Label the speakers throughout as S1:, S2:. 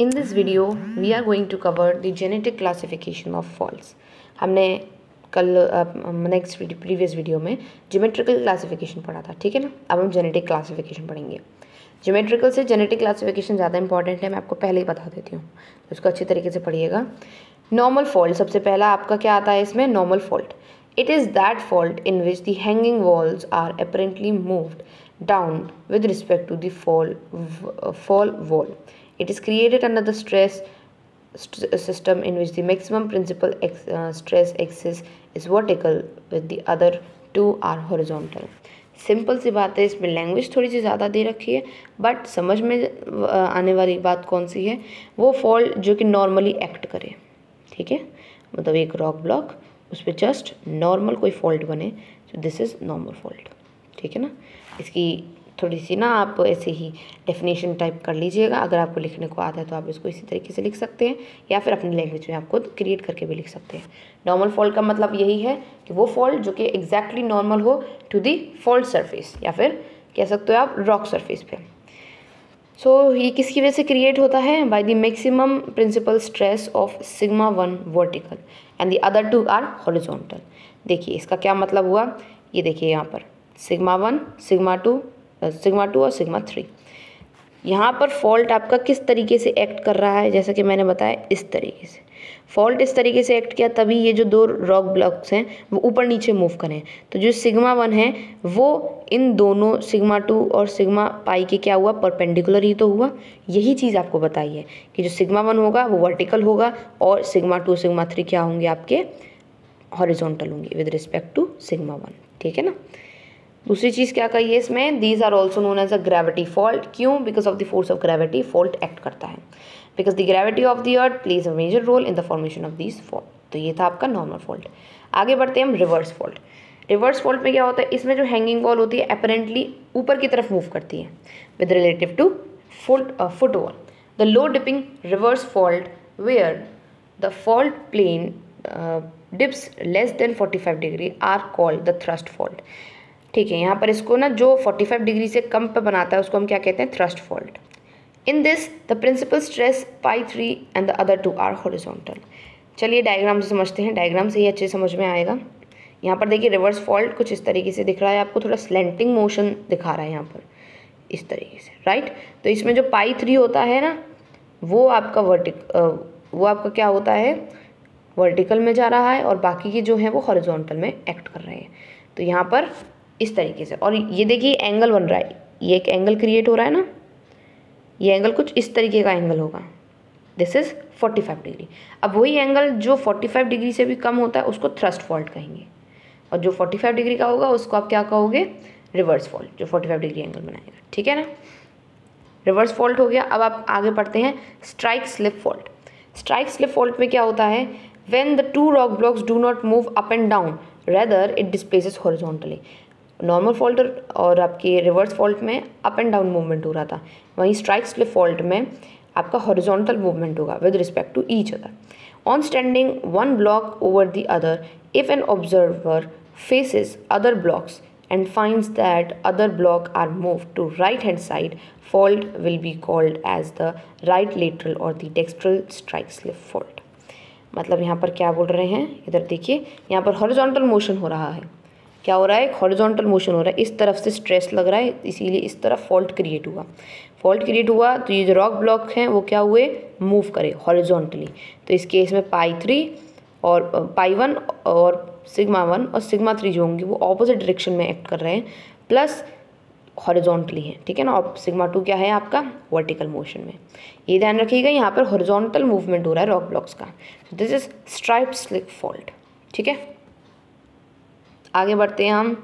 S1: In this video, we are going to cover the genetic classification of faults. हमने कल next previous video में geometrical classification पढ़ा था ठीक है ना? अब हम जेनेटिक क्लासिफिकेशन पढ़ेंगे। जोमेट्रिकल से जेनेटिक क्लासिफिकेशन ज़्यादा इंपॉर्टेंट है मैं आपको पहले ही बता देती हूँ। तो उसको अच्छी तरीके से पढ़िएगा। नॉर्मल फॉल्ट सबसे पहला आपका क्या आता है इसमें? Normal fault it is that fault in which the hanging walls are apparently moved down with respect to the fall fall wall It is created under the stress st system in which the maximum principal ex uh, stress axis is vertical with the other two are horizontal. Simple सी बात है इसमें language थोड़ी सी ज़्यादा दे रखी है but समझ में आने वाली बात कौन सी है वो फॉल्ट जो कि नॉर्मली एक्ट करे ठीक है मतलब एक रॉक ब्लॉक उस पर जस्ट नॉर्मल कोई फॉल्ट बने तो दिस इज़ नॉर्मल फॉल्ट ठीक है ना इसकी थोड़ी सी ना आप ऐसे ही डेफिनेशन टाइप कर लीजिएगा। अगर आपको लिखने को आता है तो आप इसको इसी तरीके से लिख सकते हैं या फिर अपनी लैंग्वेज में आप खुद क्रिएट करके भी लिख सकते हैं। नॉर्मल फॉल्ट का मतलब यही है कि वो फॉल्ट जो कि एग्जैक्टली नॉर्मल हो टू दी फॉल्ट सरफेस या फिर कह सकते हो आप रॉक सरफेस पे। सो so, ये किसकी वजह से क्रिएट होता है? By the maximum principal stress of sigma one vertical and the other two are horizontal देखिए इसका क्या मतलब हुआ? ये देखिए यहाँ पर। Sigma one sigma two sigma two और सिग्मा थ्री। यहाँ पर फॉल्ट आपका किस तरीके से एक्ट कर रहा है? जैसा कि मैंने बताया, इस तरीके से। फॉल्ट इस तरीके से एक्ट किया तभी ये जो दो रॉक ब्लॉक्स हैं, वो ऊपर नीचे मूव करें। तो जो सिग्मा वन है, वो इन दोनों सिग्मा टू और सिग्मा पाई के क्या हुआ? परपेंडिकुलर ही तो हुआ। यही चीज़ आपको बताई है कि जो सिग्मा वन होगा, वो वर्टिकल होगा और सिग्मा टू सिग्मा थ्री क्या होंगे आपके? हॉरिजॉन्टल होंगे with respect to sigma one. ठीक है ना? दूसरी चीज़ क्या कही है इसमें? These are also known as a gravity fault क्यों? Because of the force of gravity fault act करता है. Because the gravity of the earth plays a major role in the formation of this fault तो ये था आपका normal fault आगे बढ़ते हैं हम रिवर्स फॉल्ट रिवर्स फॉल्ट में क्या होता है? इसमें जो हैंगिंग वॉल होती है अपेरेंटली ऊपर की तरफ़ मूव करती है. With relative to foot foot wall the low dipping reverse fault where the fault plane dips less than 45 degree are called the thrust fault ठीक है, यहाँ पर इसको ना जो 45 डिग्री से कम पर बनाता है, उसको हम क्या कहते हैं? Thrust fault in this the principal stress pi three and the other two are horizontal चलिए डायग्राम से समझते हैं। डायग्राम से ही अच्छे समझ में आएगा। यहाँ पर देखिए रिवर्स फॉल्ट कुछ इस तरीके से दिख रहा है। आपको थोड़ा स्लेंटिंग मोशन दिखा रहा है यहाँ पर। इस तरीके से राइट तो इसमें जो पाई थ्री होता है ना, वो आपका वर्टिक वो आपका क्या होता है? वर्टिकल में जा रहा है और बाकी के जो हैं वो हॉरिजॉन्टल में एक्ट कर रहे हैं। तो यहाँ पर इस तरीके से। और ये देखिए एंगल बन रहा है। ये एक एंगल क्रिएट हो रहा है ना? ये एंगल कुछ इस तरीके का एंगल होगा। दिस इज़ 45 डिग्री अब वही एंगल जो 45 डिग्री से भी कम होता है, उसको थ्रस्ट फॉल्ट कहेंगे। और जो 45 डिग्री का होगा, उसको आप क्या कहोगे? रिवर्स फॉल्ट जो 45 डिग्री एंगल बनाएगा। ठीक है ना? रिवर्स फॉल्ट हो गया। अब आप आगे पढ़ते हैं। Strike slip fault strike slip fault में क्या होता है? When the two rock blocks do not move up and down rather it displaces horizontally normal fault और आपके रिवर्स फॉल्ट में अप एंड डाउन मूवमेंट हो रहा था। वहीं स्ट्राइक स्लिप फॉल्ट में आपका हॉरिजॉन्टल मूवमेंट होगा with respect to each other on standing one block over the other if an observer faces other blocks and finds that other block are moved to right hand side, fault will be called as the right lateral or the dextral strike slip fault मतलब यहाँ पर क्या बोल रहे हैं? इधर देखिए, यहाँ पर हॉरिजॉन्टल मोशन हो रहा है। क्या हो रहा है? एक हॉरिजॉन्टल मोशन हो रहा है। इस तरफ़ से स्ट्रेस लग रहा है, इसीलिए इस तरफ़ फॉल्ट क्रिएट हुआ। फॉल्ट क्रिएट हुआ तो ये जो रॉक ब्लॉक हैं, वो क्या हुए? मूव करे हॉरिजॉन्टली तो इस केस में पाई थ्री और पाई वन और सिग्मा वन और सिग्मा थ्री जो होंगे, वो ऑपोजिट डायरेक्शन में एक्ट कर रहे हैं प्लस हॉरिजॉन्टली है। ठीक है ना? और सिग्मा टू क्या है आपका? वर्टिकल मोशन में। ये ध्यान रखिएगा, यहाँ पर हॉरिजॉन्टल मूवमेंट हो रहा है रॉक ब्लॉक्स का। This is strike slip fault ठीक है? आगे बढ़ते हैं हम।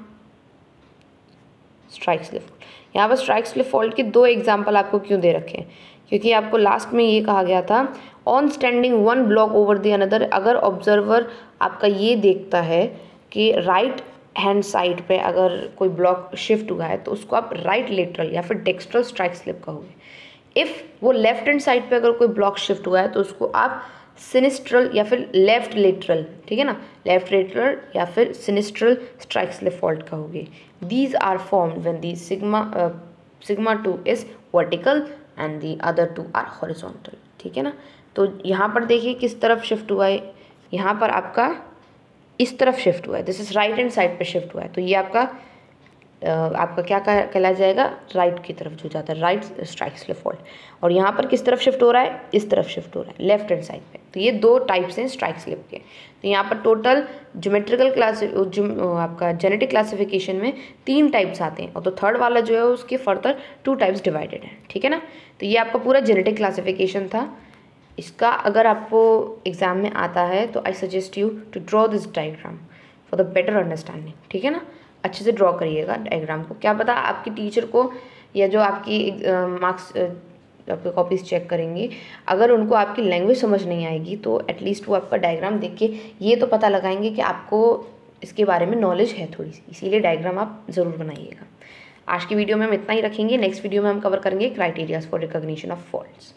S1: स्ट्राइक स्लिप यहाँ पर स्ट्राइक स्लिप फॉल्ट के दो एग्ज़ाम्पल आपको क्यों दे रखे हैं? क्योंकि आपको लास्ट में ये कहा गया था on standing one block over the another अगर ऑब्जर्वर आपका ये देखता है कि राइट हैंड साइड पे अगर कोई ब्लॉक शिफ्ट हुआ है तो उसको आप राइट लेटरल या फिर डेक्स्ट्रल स्ट्राइक स्लिप कहोगे। इफ़ वो लेफ़्ट हैंड साइड पे अगर कोई ब्लॉक शिफ्ट हुआ है तो उसको आप सिनिस्ट्रल या फिर लेफ़्ट लेटरल, ठीक है ना? लेफ़्ट लेटरल या फिर सिनिस्ट्रल स्ट्राइक्स स्लिप फॉल्ट कहोगे these are form when the sigma sigma two is vertical and the other two are horizontal ठीक है ना? तो यहाँ पर देखिए किस तरफ़ शिफ्ट हुआ है। यहाँ पर आपका इस तरफ़ शिफ्ट हुआ है। This is right hand side पर शिफ्ट हुआ है। तो ये आपका आपका क्या कहला जाएगा? राइट की तरफ़ जो जाता है। राइट स्ट्राइक स्लिप फॉल्ट और यहाँ पर किस तरफ़ शिफ्ट हो रहा है? इस तरफ़ शिफ्ट हो रहा है। लेफ़्ट हैंड साइड पे। तो ये दो टाइप्स हैं स्ट्राइक स्लिप के। तो यहाँ पर टोटल जोमेट्रिकल क्लास आपका जेनेटिक क्लासिफिकेशन में तीन टाइप्स आते हैं। और तो थर्ड वाला जो है, उसके फर्दर टू टाइप्स डिवाइडेड है। ठीक है ना? तो ये आपका पूरा जेनेटिक क्लासिफिकेशन था। इसका अगर आपको एग्ज़ाम में आता है तो I suggest you to draw this diagram for the better understanding ठीक है ना? अच्छे से ड्रॉ करिएगा डायग्राम को। क्या पता आपकी टीचर को या जो आपकी मार्क्स आपके कॉपीज़ चेक करेंगे, अगर उनको आपकी लैंग्वेज समझ नहीं आएगी तो एटलीस्ट वो आपका डायग्राम देख के ये तो पता लगाएँगे कि आपको इसके बारे में नॉलेज है थोड़ी सी। इसीलिए डायग्राम आप ज़रूर बनाइएगा। आज की वीडियो में हम इतना ही रखेंगे। नेक्स्ट वीडियो में हम कवर करेंगे criterias for recognition of faults